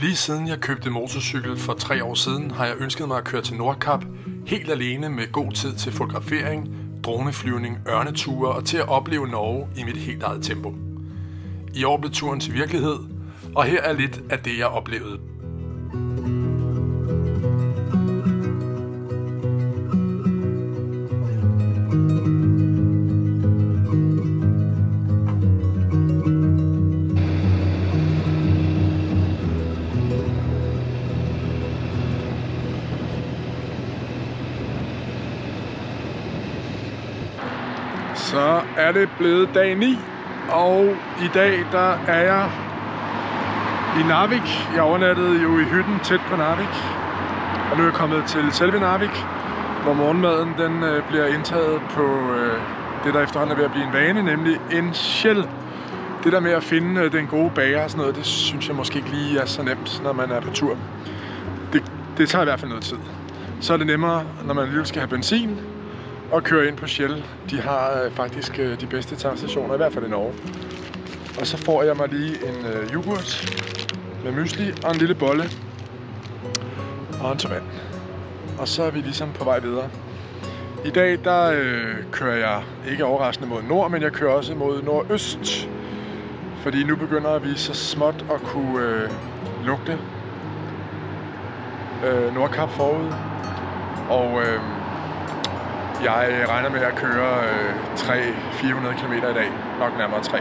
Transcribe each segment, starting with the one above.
Lige siden jeg købte motorcykel for tre år siden, har jeg ønsket mig at køre til Nordkap helt alene med god tid til fotografering, droneflyvning, ørneture og til at opleve Norge i mit helt eget tempo. I år blev turen til virkelighed, og her er lidt af det, jeg oplevede. Så er det blevet dag 9, og i dag der er jeg i Narvik. Jeg overnattede jo i hytten tæt på Narvik, og nu er jeg kommet til selve Narvik, hvor morgenmaden den øh, bliver indtaget på øh, det, der efterhånden er ved at blive en vane, nemlig en shell. Det der med at finde øh, den gode bager og sådan noget, det synes jeg måske ikke lige er så nemt, når man er på tur. Det, det tager i hvert fald noget tid. Så er det nemmere, når man alligevel skal have benzin, og køre ind på Shell. De har øh, faktisk øh, de bedste tankstationer, i hvert fald i Norge. Og så får jeg mig lige en øh, yoghurt med mysli og en lille bolle og en tomat. Og så er vi ligesom på vej videre. I dag der øh, kører jeg ikke overraskende mod nord, men jeg kører også mod nordøst. Fordi nu begynder vi så småt at kunne øh, lugte øh, Nordkap forud. Og øh, jeg øh, regner med at køre øh, 300-400 km i dag. Nok nærmere 3.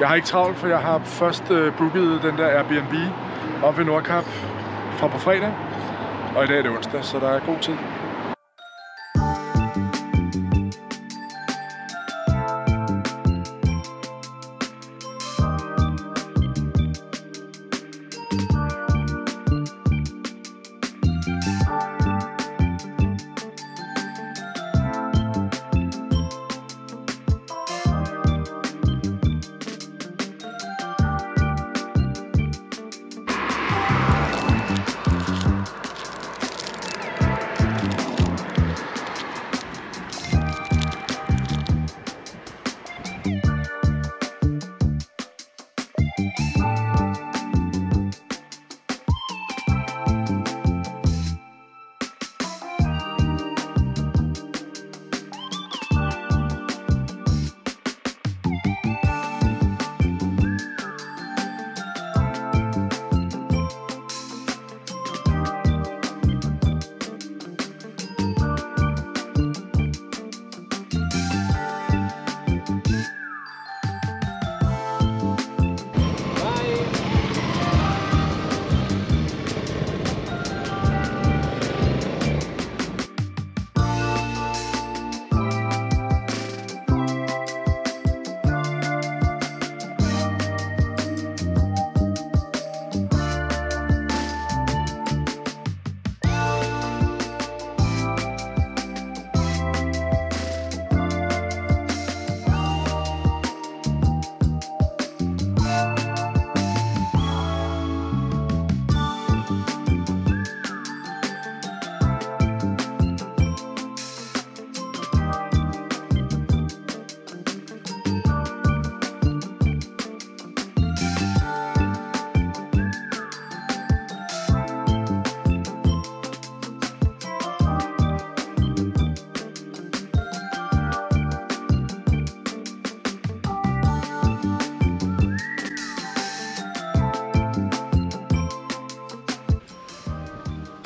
Jeg har ikke travlt, for jeg har først øh, booket den der Airbnb op ved Nordkap fra på fredag. Og i dag er det onsdag, så der er god tid.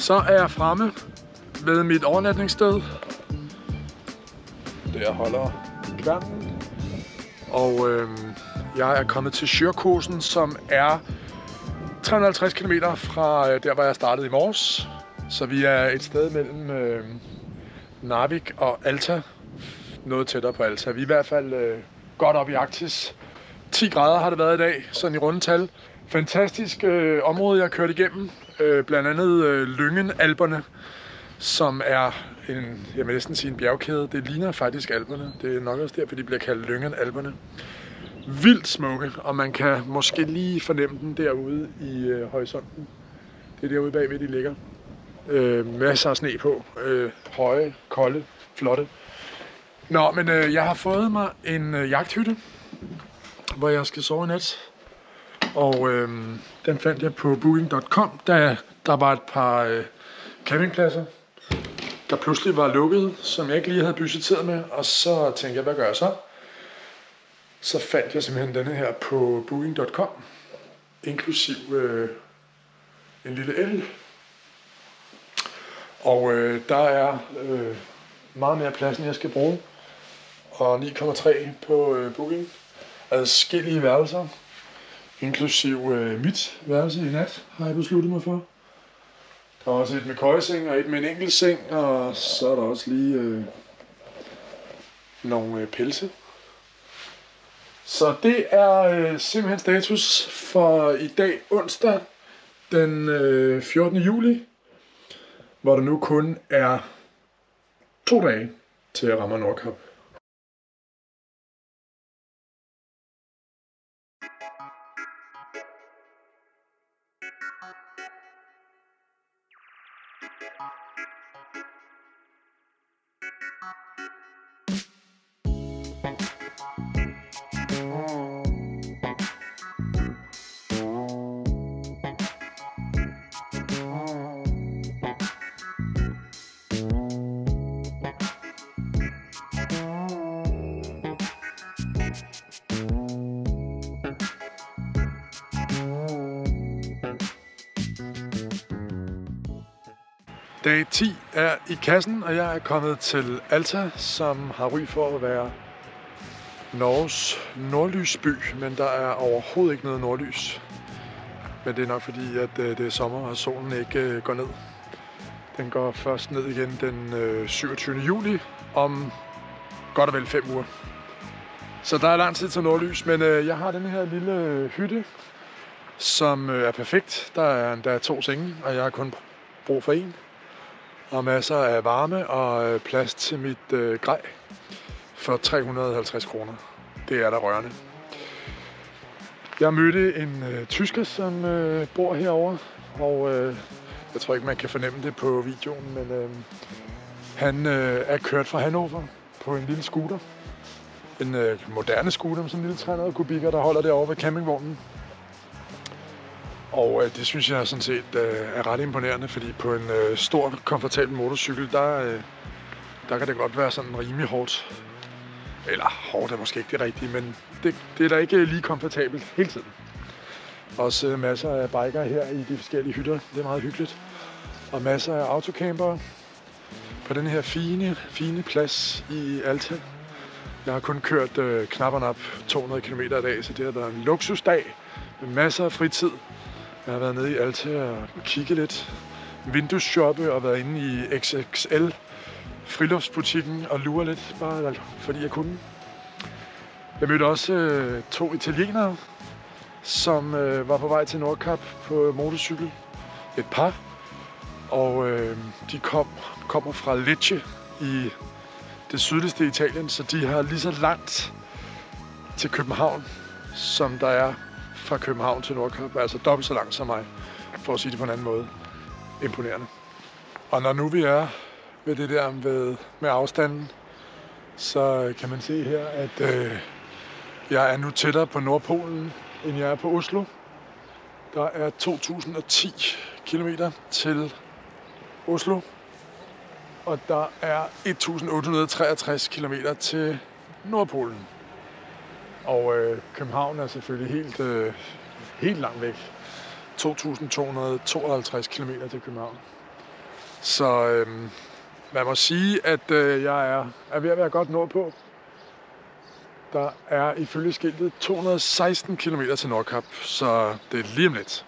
Så er jeg fremme ved mit overnatningssted. Der holder kværnen. Og øh, jeg er kommet til Sjørkosen, som er 350 km fra øh, der, hvor jeg startede i morges. Så vi er et sted mellem øh, Narvik og Alta. Noget tættere på Alta. Vi er i hvert fald øh, godt op i Arktis. 10 grader har det været i dag, sådan i rundetal. Fantastisk øh, område, jeg har kørt igennem. Øh, blandt andet øh, Lyngen-Alperne, som er en, jeg vil næsten sige en bjergkæde. Det ligner faktisk Alperne. Det er nok også derfor, de bliver kaldt Lyngen-Alperne. Vildt smukke, og man kan måske lige fornemme den derude i øh, horisonten. Det er derude bagved, de ligger. Øh, masser af sne på. Øh, høje, kolde, flotte. Nå, men øh, jeg har fået mig en øh, jagthytte, hvor jeg skal sove i nat. Og øh, den fandt jeg på booking.com, da der var et par øh, campingpladser, der pludselig var lukket, som jeg ikke lige havde budgetteret med. Og så tænkte jeg, hvad gør jeg så? Så fandt jeg simpelthen denne her på booking.com, inklusiv øh, en lille el. Og øh, der er øh, meget mere plads, end jeg skal bruge. Og 9,3 på øh, booking. Adskillige værelser, inklusiv øh, mit værelse i nat, har jeg besluttet mig for. Der er også et med køjeseng og et med en enkelt seng, og så er der også lige øh, nogle øh, pelse. Så det er øh, simpelthen status for i dag onsdag den øh, 14. juli, hvor der nu kun er to dage til at ramme Nordkap. Dag 10 er i kassen, og jeg er kommet til Alta, som har ry for at være Norges nordlysby, men der er overhovedet ikke noget nordlys. Men det er nok fordi, at øh, det er sommer, og solen ikke øh, går ned. Den går først ned igen den øh, 27. Juli om godt og vel 5 uger. Så der er lang tid til nordlys, men jeg har den her lille hytte, som er perfekt. Der er, der er to senge, og jeg har kun brug for en og masser af varme og øh, plads til mit øh, grej for 350 kroner. Det er da rørende. Jeg mødte en øh, tysker, som øh, bor herover, og øh, jeg tror ikke, man kan fornemme det på videoen, men øh, han øh, er kørt fra Hannover på en lille scooter. En øh, moderne scooter med sådan en lille 300 kubikker, der holder derovre ved campingvognen. Og øh, det synes jeg sådan set øh, er ret imponerende, fordi på en øh, stor, komfortabel motorcykel, der, øh, der kan det godt være sådan rimelig hårdt. Eller hårdt er måske ikke det rigtige, men det, det er da ikke lige komfortabelt hele tiden. Også øh, masser af biker her i de forskellige hytter. Det er meget hyggeligt. Og masser af autocamper på den her fine, fine plads i Alta. Jeg har kun kørt øh, knapperne op 200 km i dag, så det har været en luksusdag med masser af fritid jeg har været nede i Alta og kigget lidt, vinduesshoppe og været inde i XXL friluftsbutikken og lure lidt, bare fordi jeg kunne. Jeg mødte også øh, to italienere, som øh, var på vej til Nordkap på motorcykel. Et par. Og øh, de kom, kommer fra Lecce i det sydligste Italien, så de har lige så langt til København, som der er fra København til Nordkøb, altså dobbelt så langt som mig, for at sige det på en anden måde. Imponerende. Og når nu vi er ved det der med, med afstanden, så kan man se her, at øh, jeg er nu tættere på Nordpolen, end jeg er på Oslo. Der er 2010 km til Oslo, og der er 1863 km til Nordpolen. Og øh, København er selvfølgelig helt, øh, helt langt væk. 2.252 km til København. Så øh, man må sige, at øh, jeg er, er ved at være godt nordpå. Der er ifølge skiltet 216 km til Nordkap, så det er lige om lidt.